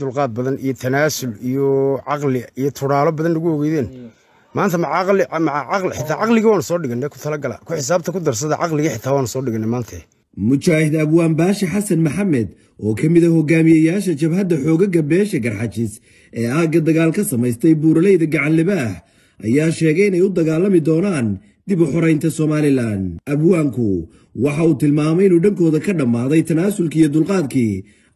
dulqaad badan iyo tanaasul iyo caqli iyo turaalo badan nagu ogeydeen. Maanta xitaa caqligii waanu soo dhiganay ku talagala ku xisaabta ku darsada caqligii xitaa waanu soo dhiganay maanta. Mujaahid abwaan baashe xasan maxamed oo ka mid a hogaamiyeyaasha jabhadda xoogaga beesha garxajis ee aagga dagaal ka samaystay buuraleyda gacanlibaax ayaa sheegay inay u dagaalami doonaan dib u xoraynta somalilan. Abwaanku waxa uu tilmaamay inuu dhankooda ka dhammaaday tanaasulkii iyo dulqaadkii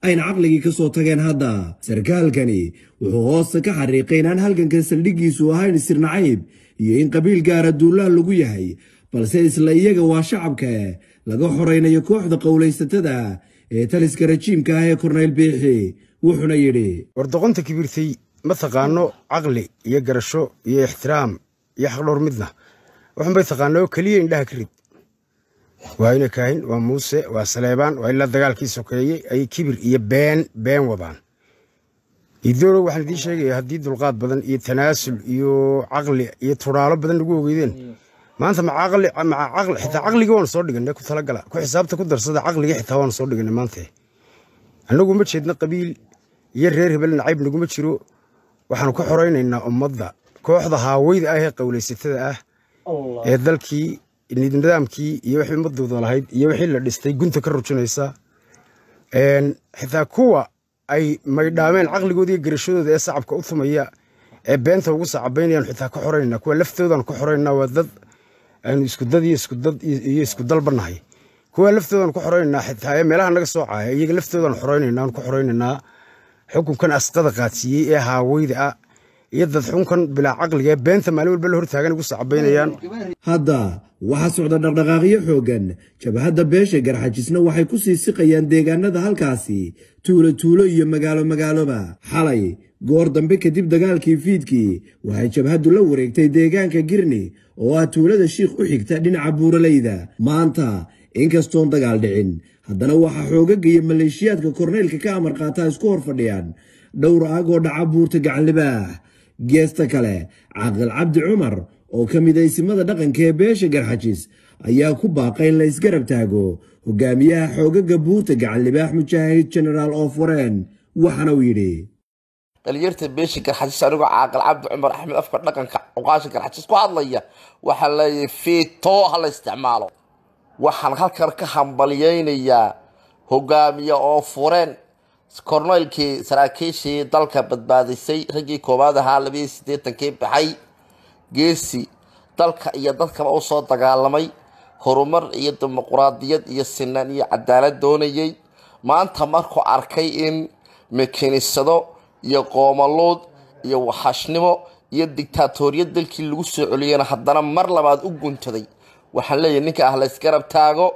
ayna caqligii ka soo tageen hadda. Sarkaalkani wuxuu hoosta ka xariiqay inaan halganka saldhiggiisu ahayn isirnacayb iyo in qabiil gaara duulaan lagu yahay balse isla iyaga waa shacabka laga xoraynayo kooxda qowlaysatada ee taliska rajiimka ah ee korneyl biixi wuxuuna yidhi. Wardoqonta kibirtay ma taqaano caqli iyo garasho iyo ixtiraam iyo xaqdhowr midna. Waxunbay taqaano oo keliya indhaha ka rid waa ina kaahin waa muuse waa saleebaan waa ilaa dagaalkii sokeeyey ayay kibir iyo been been wadaan. Idoolo waxaan idiin sheegaya haddii dulqaad badan iyo tanaasul iyo caqli iyo turaalo badan nagu ogeydeen maanta xitaa caqligii waanu soo dhiganay ku talagala ku xisaabta ku darsada caqligii xitaa waanu soo dhiganay maanta. Annagu ma jeedna qabiil iyo reer hebel nacayb naguma jiro waxaanu ka xoraynaynaa ummadda. Kooxda haaweyda ah ee qowlaysatada ah ee dalkii nidaamkii iyo wixii ummadooda lahayd iyo wixii la dhistay gunta ka rujinaysa. Xitaa kuwa ay maydhaameen caqligooda garashadooda ee sacabka u tumaya ee beenta ugu sacabaynayaan xitaa ka xoraynaa kuwa laftoodaanu ka xoraynaa waa dad iskudad iyo iskudad iyo iskudalba nahay kuwa laftoodaanu ka xoraynaa xitaa ee meelaha naga soo caaya iyaga laftoodaanu xoraynayna aanu ka xoraynaynaa xukunkan asqada qaadsiiyey ee haaweyda ah iyo dadxunkan bilaa caqliga ee beenta maalin walba la hortaagan ugu sacabaynayaan hadda waxaa socda dhaqdhaqaaqyo xooggan jabhadda beesha garxajisna waxay ku sii siqayaan deegaanada halkaasi. Tuulo tuulo iyo magaalo magaaloba. Xalay goor dambe kadib dagaalkii fiidkii waxay jabhaddu la wareegtay deegaanka girni oo ah tuulada shiikh u xigta dhinaca buuraleyda maanta inkastoon dagaal dhicin. Haddana waxaa xoogaga iyo maleeshiyaadka korneylka ka amar qaataa isku hor fadhiyaan dhowr aag oo dhaca buurta gacanlibaax geesta kale. Caaqil cabdi cumar oo ka mid aysimada dhaqanka ee beesha garxajis ayaa ku baaqay in la isgarab taago hogaamiyaha xoogaga buurta gacanlibaax mujaahid genaraal of wareen waxaana uu yidhi dhalinyarta beesha garxajis anigoo caaqil cabdi cumar axmed afka dhaqanka cuqaasha garxajis ku hadlaya waxaa leeyahay fiito ha la isticmaalo. Waxaan halkan ka hambalyeynayaa hogaamiye oo fureen korneylkii saraakiishii dalka badbaadisay raggii koowaad ahaa labiiyo siddeetankii baxay geesi dalka iyo dadkaba u soo dagaalamay horumar iyo dimuquraadiyad iyo sinaan iyo cadaalad doonayay. Maanta markuu arkay in makinisado iyo qoomaluud iyo waxashnimo iyo digtaatoriyad dalkii lagu soo celiyana haddana mar labaad u guntaday. Waxaan leeyahay ninka ah la ysgarab taago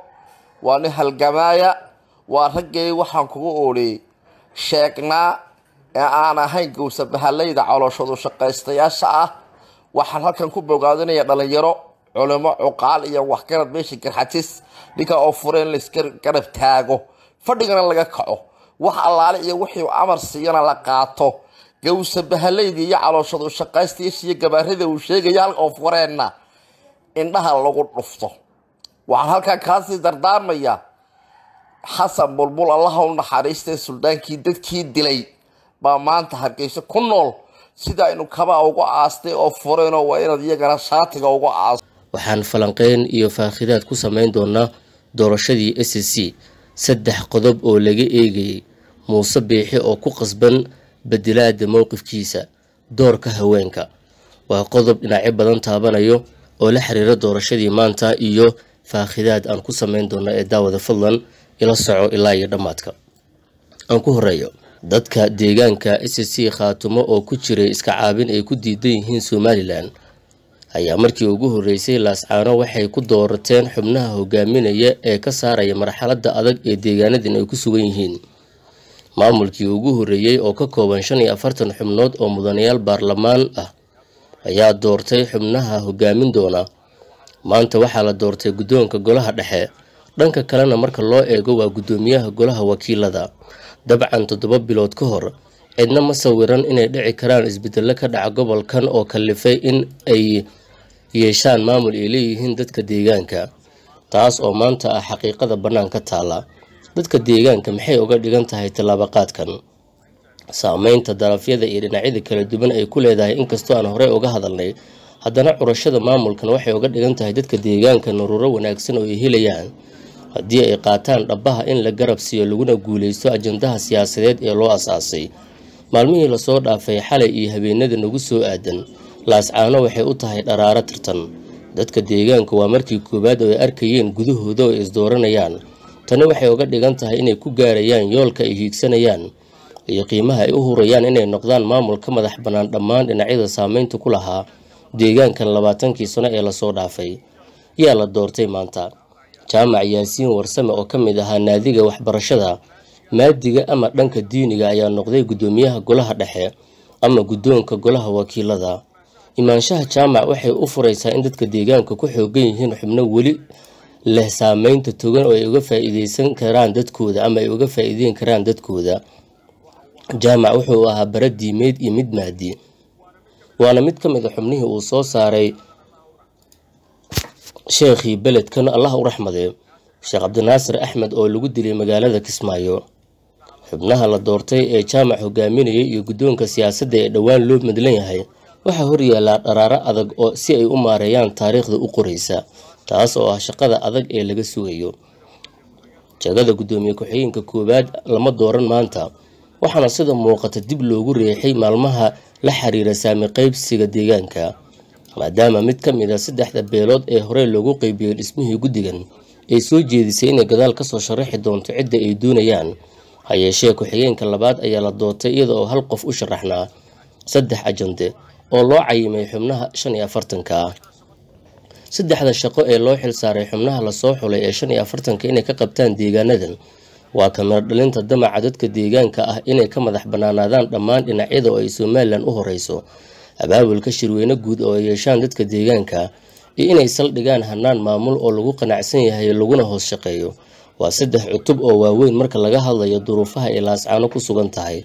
waa nin halgamaaya waa raggay waxaan kugu oodhiyey sheegnaa ee aan ahayn gowsabahalayda colooshadu shaqaystayaasha ah. Waxaan halkan ku bogaadinaya dhalinyaro culimo cuqaal iyo waxgarad meesha garxajis ninka oo fure in laisgarab taago fadhigana laga kaco. Wax allaale iyo wixii amar siiyana la qaato. Gowsabahalayda iyo calooshadu shaqaystayaasha iyo gabaarida uu sheegaya halka oo fureenna indhaha lagu dhufto. Waxaan halkan kaasii dardaarmayaa xasan bulbul allaha u naxariistay suldaankii dadkii dilay baa maanta hargeysa ku nool. Sida aynu kabaa uga aastay oo fureenoo waa inaad iyagana shaatiga uga aasto waxaan falanqeyn iyo faakhidaad ku samayn doonaa doorashadii s c. Saddex qodob oo laga eegayay muuse biixi oo ku qasban bedelaada mowqifkiisa doorka haweenka. Waa qodob dhinacyo badan taabanayo oo la xiriira doorashadii maanta iyo faakhidaad aan ku samayn doona ee daawada fadlan ila soco ilaa iyo dhammaadka. Aan ku horeeyo dadka deegaanka s c khaatumo oo ku jiray iska caabin ay ku diidan yihiin somalilan ayaa markii ugu horreysay laascaano waxay ku doorateen xubnaha hogaaminaya ee ka saaraya marxaladda adag ee deegaanadan ay ku sugan yihiin. Maamulkii ugu horreeyey oo ka kooban shan iyo afartan xubnood oo mudanayaal baarlamaan ah ayaa doortay xubnaha hogaamin doona. Maanta waxaa la doortay guddoonka golaha dhexe dhanka kalena marka loo eego waa guddoomiyaha golaha wakiilada. Dabcan toddoba bilood ka hor cidna ma sawiran inay dhici karaan isbedello ka dhaca gobolkan oo kallifay in ay yeeshaan maamul ay leeyihiin dadka deegaanka taas oo maanta ah xaqiiqada bannaan ka taala dadka deegaanka maxay uga dhigan tahay tallaabaqaadkan saameynta darafyada iyo dhinacyada kala duwan ay ku leedahay inkastoo aan horey uga hadalnay haddana curashada maamulkan waxay uga dhigan tahay dadka deegaanka naruuro wanaagsan oo ay helayaan haddii ay qaataan dhabbaha in la garab siiyo laguna guuleysto ajandaha siyaasadeed ee loo asaasay maalmihii la soo dhaafay xalay iyo habeenada nagu soo aadan. Laascaano waxay u tahay dharaaro tartan dadka deegaanka waa markii koowaad oo ay arkayeen gudahooda oo ay isdooranayaan tani waxay uga dhigan tahay inay ku gaarayaan yoolka ay hiigsanayaan iyo qiimaha ay u hurayaan inay noqdaan maamul ka madax bannaan dhammaan dhinacyada saameynta ku lahaa deegaankan labaatankii sano ee la soo dhaafay. Yaa la doortay maanta jaamac yaasiin warsame oo ka mid ahaa naadiga waxbarashada. Maadiga ama dhanka diiniga ayaa noqday guddoomiyaha golaha dhexe ama guddoonka golaha wakiilada. Imaanshaha jaamac waxay u furaysaa in dadka deegaanka ku xoogan yihiin xubno weli leh saameynta togan oo ay uga faa'iideysan karaan dadkooda ama ay uga faa'iideyn karaan dadkooda. Jaamac wuxuu ahaa bara diimeed iyo mid maadi. Waana mid ka mid a xubnihii uu soo saaray sheekhii beledkan allah u raxmade sheekh cabdinaasir axmed oo lagu dilay magaalada kismaayo. Xubnaha la doortay ee jaamac hogaaminayay iyo guddoonka siyaasadda ee dhowaan loo madlan yahay waxaa horyaallaa dharaaro adag oo si ay u maareeyaan taariikhda u qoraysa taas oo ah shaqada adag ee laga sugayo. Jagada guddoomiye ku-xigeenka koowaad lama dooran maanta waxaana sida muuqata dib loogu reexay maalmaha la xiriira saami qaybsiga deegaanka maadaama mid ka mid a saddexda beelood ee horey loogu qeybiyey dhismihii guddigan ay soo jeedisay inay gadaal ka soo sharaxi doonto cidda ay doonayaan hayeeshee ku-xigeenka labaad ayaa la doortay iyada oo hal qof u sharaxnaa saddex ajande oo loo cayimay xubnaha shan iyo afartanka. Ah saddexda shaqo ee loo xilsaaray xubnaha la soo xulay ee shan iyo afartanka inay ka qabtaan deegaanadan waa kamiro dhalinta damaca dadka deegaanka ah inay ka madax bannaanaadaan dhammaan dhinacyada oo ay somalilan u horeyso abaabulka shirweyne guud oo ay yeeshaan dadka deegaanka iyo inay saldhigaan hanaan maamul oo lagu qanacsan yahay laguna hoos shaqeeyo. Waa saddex cutub oo waaweyn marka laga hadlayo duruufaha ay laascaano ku sugan tahay.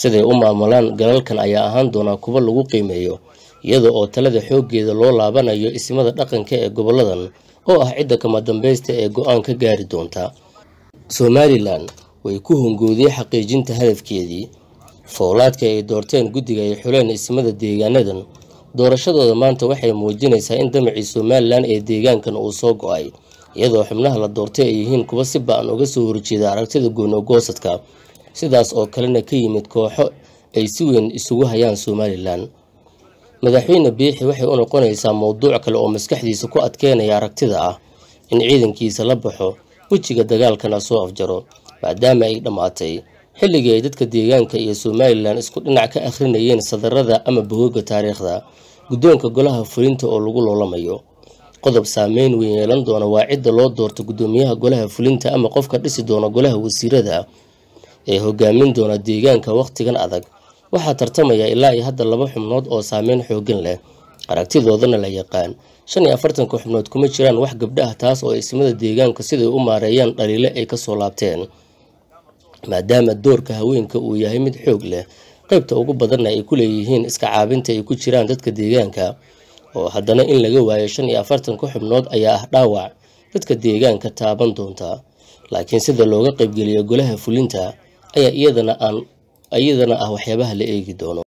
Siday u maamulaan galalkan ayaa ahaan doonaa kuwa lagu qiimeeyo iyada oo talada xooggeeda loo laabanayo ismada dhaqanka ee goboladan oo ah cidda kama dambaysta ee go'aan ka gaari doonta. Somalilan way ku hongoodiyey xaqiijinta hadafkeedii fowlaadka ay doorteen guddiga ay xuleen ismada deegaanadan. Doorashadooda maanta waxay muujinaysaa in damacii somalilan ee deegaankan uu soo go'ay iyadoo xubnaha la doortay ay yihiin kuwa si ba'an uga soo horjeeda aragtida goonogoosadka sidaas oo kalena ka yimid kooxo ay si weyn isugu hayaan somalilan madaxweyne biixi waxay u noqonaysaa mowduuc kale oo maskaxdiisa ku adkeynaya aragtida ah in ciidankiisa la baxo wejiga dagaalkana soo afjaro maadaama ay dhammaatay xilligii ay dadka deegaanka iyo somalilan isku dhinac ka akhrinayeen sadarada ama bogooga taariikhda guddoonka golaha fulinta oo lagu loolamayo. Qodob saameyn weyn yeelan doona waa cidda loo doorto guddoomiyaha golaha fulinta ama qofka dhisi doona golaha wasiirada ee hogaamin doona deegaanka wakhtigan adag. Waxaa tartamaya ilaa iyo hadda laba xubnood oo saameyn xoogan leh. Aragtidoodana la yaqaan shan iyo afartanka xubnood kuma jiraan wax gabdha ah taas oo ismada deegaanka siday u maareeyaan dhaliile ay ka soo laabteen maadaama doorka haweenka uu yahay mid xoog leh qaybta ugu badanna ay ku leeyihiin iska caabinta ay ku jiraan dadka deegaanka. Oo haddana in laga waayo shan iyo afartanka xubnood ayaa ah dhaawac dadka deegaanka taaban doonta. Laakiin sida looga qaybgeliyo golaha fulinta ayaa iyadana aan iyadana ah waxyaabaha la eegi doono